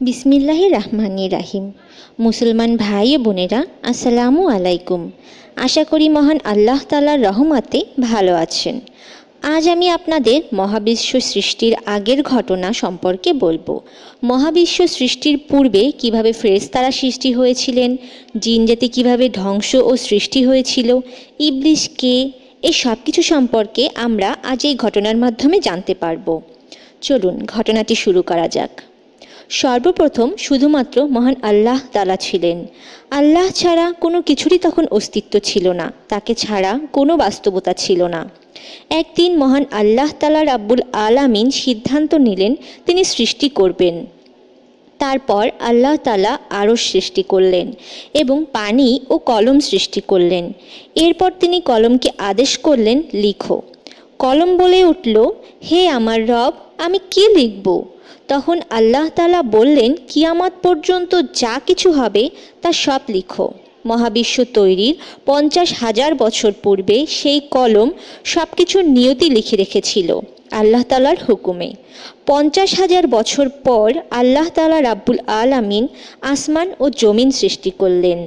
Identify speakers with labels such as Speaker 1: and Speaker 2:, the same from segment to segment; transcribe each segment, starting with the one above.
Speaker 1: বিসমিল্লাহ রহমানি রাহিম। মুসলমান ভাই ও বোনেরা, আসসালামু আলাইকুম। আশা করি মহান আল্লাহ তালার রহমতে ভালো আছেন। আজ আমি আপনাদের মহাবিশ্ব সৃষ্টির আগের ঘটনা সম্পর্কে বলব। মহাবিশ্ব সৃষ্টির পূর্বে কীভাবে ফেরেশতারা সৃষ্টি হয়েছিলেন জিনজাতি কীভাবে ধ্বংস ও সৃষ্টি হয়েছিল ইবলিশ কে, এই সব কিছু সম্পর্কে আমরা আজ এই ঘটনার মাধ্যমে জানতে পারব। চলুন, ঘটনাটি শুরু করা যাক। সর্বপ্রথম শুধুমাত্র মহান আল্লাহ তালা ছিলেন। আল্লাহ ছাড়া কোনো কিছুরই তখন অস্তিত্ব ছিল না, তাকে ছাড়া কোনো বাস্তবতা ছিল না। একদিন মহান আল্লাহ তালা রাব্বুল আলামিন সিদ্ধান্ত নিলেন, তিনি সৃষ্টি করবেন। তারপর আল্লাহ তালা আরও সৃষ্টি করলেন এবং পানি ও কলম সৃষ্টি করলেন। এরপর তিনি কলমকে আদেশ করলেন, লিখো। কলম বলে উঠল, হে আমার রব, আমি কি লিখব? তখন আল্লাহ তালা বললেন, কিয়ামত পর্যন্ত যা কিছু হবে, তা সব লিখো। মহাবিশ্ব তৈরির পঞ্চাশ হাজার বছর পূর্বে সেই কলম সব কিছুর নিয়তি লিখে রেখেছিল আল্লাহ তালার হুকুমে। পঞ্চাশ হাজার বছর পর আল্লাহ তালা রাব্বুল আলামিন আসমান ও জমিন সৃষ্টি করলেন।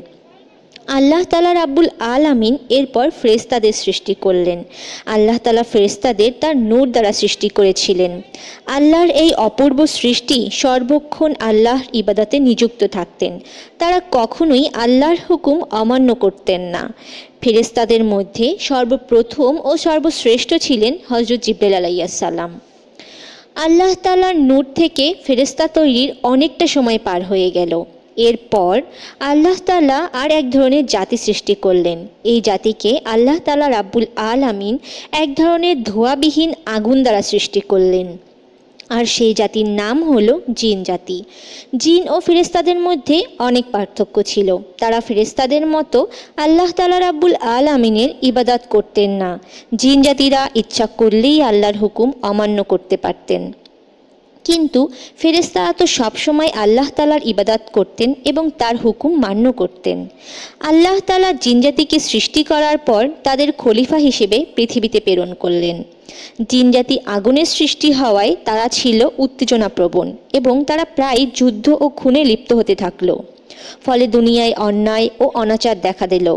Speaker 1: আল্লাহ তালা রাব্বুল আলামিন এরপর ফেরেস্তাদের সৃষ্টি করলেন। আল্লাহ তালা ফেরেস্তাদের তার নূর দ্বারা সৃষ্টি করেছিলেন। আল্লাহর এই অপূর্ব সৃষ্টি সর্বক্ষণ আল্লাহর ইবাদতে নিযুক্ত থাকতেন। তারা কখনোই আল্লাহর হুকুম অমান্য করতেন না। ফেরেস্তাদের মধ্যে সর্বপ্রথম ও সর্বশ্রেষ্ঠ ছিলেন হজরত জিব্রাইল আলাইসাল্লাম আল্লাহ তালার নূর থেকে ফেরেস্তা তৈরির অনেকটা সময় পার হয়ে গেল। এরপর আল্লাহ তালা আর এক ধরনের জাতি সৃষ্টি করলেন। এই জাতিকে আল্লাহ তালা রাব্বুল আলামিন এক ধরনের ধোয়াবিহীন আগুন দ্বারা সৃষ্টি করলেন। আর সেই জাতির নাম হলো জিন জাতি। জিন ও ফেরেস্তাদের মধ্যে অনেক পার্থক্য ছিল। তারা ফেরেস্তাদের মতো আল্লাহ তালা রাব্বুল আল আমিনের ইবাদাত করতেন না। জিন জাতিরা ইচ্ছা করলেই আল্লাহর হুকুম অমান্য করতে পারতেন। কিন্তু ফেরেস্তারা তো সবসময় আল্লাহ তালার ইবাদাত করতেন এবং তার হুকুম মান্য করতেন। আল্লাহ তালা জিনজাতিকে সৃষ্টি করার পর তাদের খলিফা হিসেবে পৃথিবীতে প্রেরণ করলেন। জিনজাতি আগুনের সৃষ্টি হওয়ায় তারা ছিল উত্তেজনাপ্রবণ এবং তারা প্রায় যুদ্ধ ও খুনে লিপ্ত হতে থাকল। ফলে দুনিয়ায় অন্যায় ও অনাচার দেখা দিল।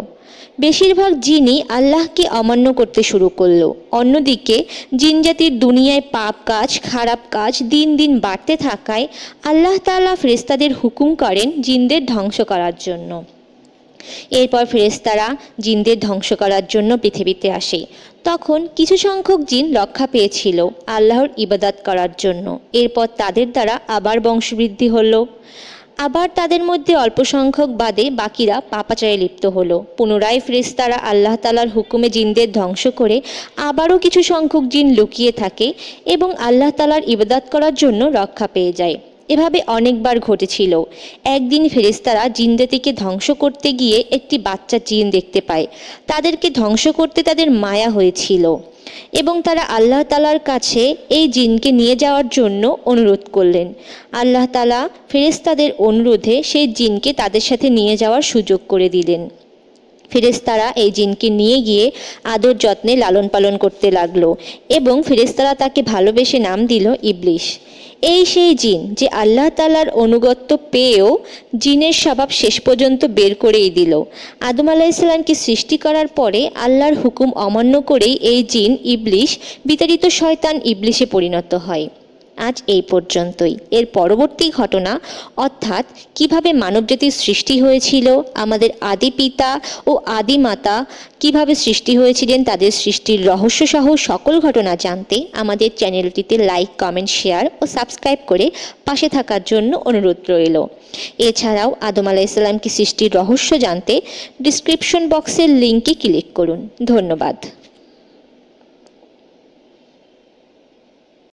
Speaker 1: বেশিরভাগ জিনই আল্লাহকে অমান্য করতে শুরু করল। অন্যদিকে জিনজাতির দুনিয়ায় পাপ কাজ, খারাপ কাজ দিন দিন বাড়তে থাকায় আল্লাহ তাআলা ফেরেস্তাদের হুকুম করেন জিনদের ধ্বংস করার জন্য। এরপর ফেরেস্তারা জিনদের ধ্বংস করার জন্য পৃথিবীতে আসে। তখন কিছু সংখ্যক জিন রক্ষা পেয়েছিল আল্লাহর ইবাদাত করার জন্য। এরপর তাদের দ্বারা আবার বংশবৃদ্ধি হলো। আবার তাদের মধ্যে অল্প সংখ্যক বাদে বাকিরা পাপাচারে লিপ্ত হলো। পুনরায় ফেরেস্তারা আল্লাহ তালার হুকুমে জিনদের ধ্বংস করে আবারও কিছু সংখ্যক জিন লুকিয়ে থাকে এবং আল্লাহ তালার ইবাদাত করার জন্য রক্ষা পেয়ে যায়। এভাবে অনেকবার ঘটেছিল। একদিন ফেরেস্তারা জিনজাতিকে ধ্বংস করতে গিয়ে একটি বাচ্চা জিন দেখতে পায়। তাদেরকে ধ্বংস করতে তাদের মায়া হয়েছিল এবং তারা আল্লাহ তালার কাছে এই জিনকে নিয়ে যাওয়ার জন্য অনুরোধ করলেন। আল্লাহ তালা ফেরেস্তাদের অনুরোধে সেই জিনকে তাদের সাথে নিয়ে যাওয়ার সুযোগ করে দিলেন। ফেরেস্তারা এই জিনকে নিয়ে গিয়ে আদর যত্নে লালন পালন করতে লাগল এবং ফেরেস্তারা তাকে ভালোবেসে নাম দিল ইবলিশ। এই সেই জিন যে আল্লাহ তালার অনুগত্য পেয়েও জিনের স্বভাব শেষ পর্যন্ত বের করেই দিল। আদম আলাইসাল্লামকে সৃষ্টি করার পরে আল্লাহর হুকুম অমান্য করেই এই জিন ইবলিশ বিতাড়িত শয়তান ইবলিশে পরিণত হয়। আজ এই পর্যন্তই। এর পরবর্তী ঘটনা, অর্থাৎ কীভাবে মানবজাতির সৃষ্টি হয়েছিল, আমাদের আদি পিতা ও আদি মাতা কীভাবে সৃষ্টি হয়েছিলেন, তাদের সৃষ্টির রহস্যসহ সকল ঘটনা জানতে আমাদের চ্যানেলটিতে লাইক, কমেন্ট, শেয়ার ও সাবস্ক্রাইব করে পাশে থাকার জন্য অনুরোধ রইল। এছাড়াও আদম আলাইসাল্লামকে সৃষ্টির রহস্য জানতে ডিসক্রিপশন বক্সের লিঙ্কে ক্লিক করুন। ধন্যবাদ।